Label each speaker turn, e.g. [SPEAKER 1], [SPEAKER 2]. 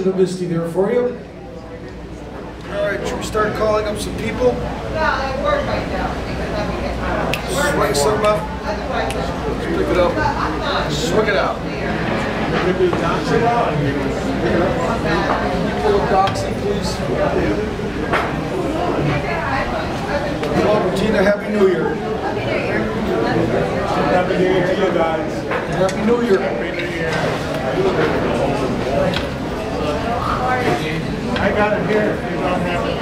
[SPEAKER 1] version of Misty there for you.
[SPEAKER 2] All right, should we start calling up some people? Swing some up. Let's pick it up. Swing it out. You Pull up Doxy, please. Come on, Regina, Happy New Year.
[SPEAKER 3] Happy New Year to you guys.
[SPEAKER 2] Happy New Year.
[SPEAKER 3] I got it here